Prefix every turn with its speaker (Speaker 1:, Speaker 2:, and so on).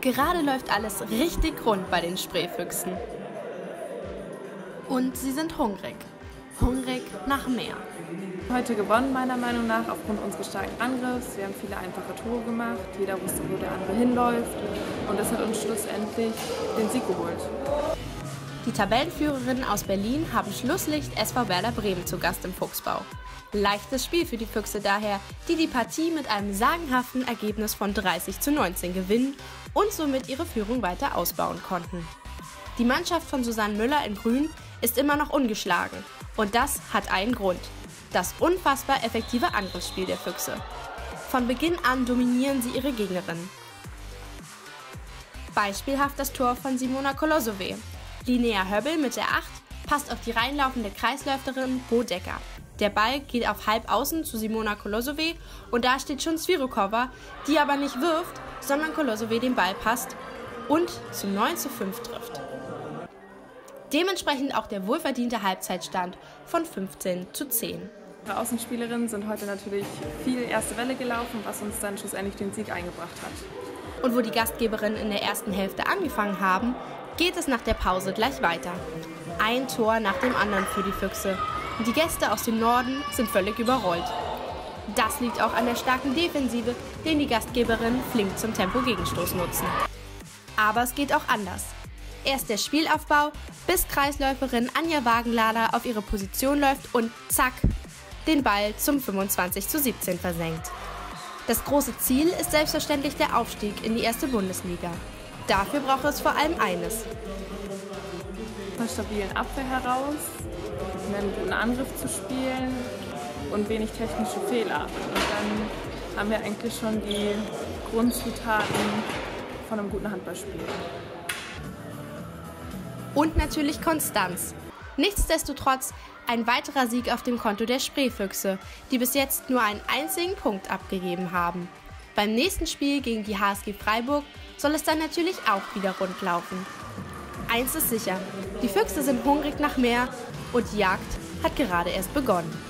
Speaker 1: Gerade läuft alles richtig rund bei den Spreefüchsen. Und sie sind hungrig. Hungrig nach mehr.
Speaker 2: Heute gewonnen, meiner Meinung nach, aufgrund unseres starken Angriffs. Wir haben viele einfache Tore gemacht. Jeder wusste, wo der andere hinläuft. Und das hat uns schlussendlich den Sieg geholt.
Speaker 1: Die Tabellenführerinnen aus Berlin haben Schlusslicht SV Werder Bremen zu Gast im Fuchsbau. Leichtes Spiel für die Füchse daher, die die Partie mit einem sagenhaften Ergebnis von 30 zu 19 gewinnen und somit ihre Führung weiter ausbauen konnten. Die Mannschaft von Susanne Müller in Grün ist immer noch ungeschlagen und das hat einen Grund. Das unfassbar effektive Angriffsspiel der Füchse. Von Beginn an dominieren sie ihre Gegnerin. Beispielhaft das Tor von Simona Kolosove, Linnea Höbbel mit der 8 passt auf die reinlaufende Kreisläuferin Bo Decker. Der Ball geht auf halb außen zu Simona Kolosove und da steht schon Svirukova, die aber nicht wirft, sondern Kolosove den Ball passt und zu 9 zu 5 trifft. Dementsprechend auch der wohlverdiente Halbzeitstand von 15 zu 10.
Speaker 2: Die Außenspielerinnen sind heute natürlich viel erste Welle gelaufen, was uns dann schlussendlich den Sieg eingebracht hat.
Speaker 1: Und wo die Gastgeberinnen in der ersten Hälfte angefangen haben, geht es nach der Pause gleich weiter. Ein Tor nach dem anderen für die Füchse. Die Gäste aus dem Norden sind völlig überrollt. Das liegt auch an der starken Defensive, den die Gastgeberinnen flink zum Tempo-Gegenstoß nutzen. Aber es geht auch anders. Erst der Spielaufbau, bis Kreisläuferin Anja Wagenlader auf ihre Position läuft und zack, den Ball zum 25 zu 17 versenkt. Das große Ziel ist selbstverständlich der Aufstieg in die erste Bundesliga. Dafür braucht es vor allem eines.
Speaker 2: Von stabilen Abwehr heraus, einen guten Angriff zu spielen und wenig technische Fehler. Und dann haben wir eigentlich schon die Grundzutaten von einem guten Handballspiel.
Speaker 1: Und natürlich Konstanz. Nichtsdestotrotz ein weiterer Sieg auf dem Konto der Spreefüchse, die bis jetzt nur einen einzigen Punkt abgegeben haben. Beim nächsten Spiel gegen die HSG Freiburg soll es dann natürlich auch wieder rund laufen. Eins ist sicher, die Füchse sind hungrig nach mehr und die Jagd hat gerade erst begonnen.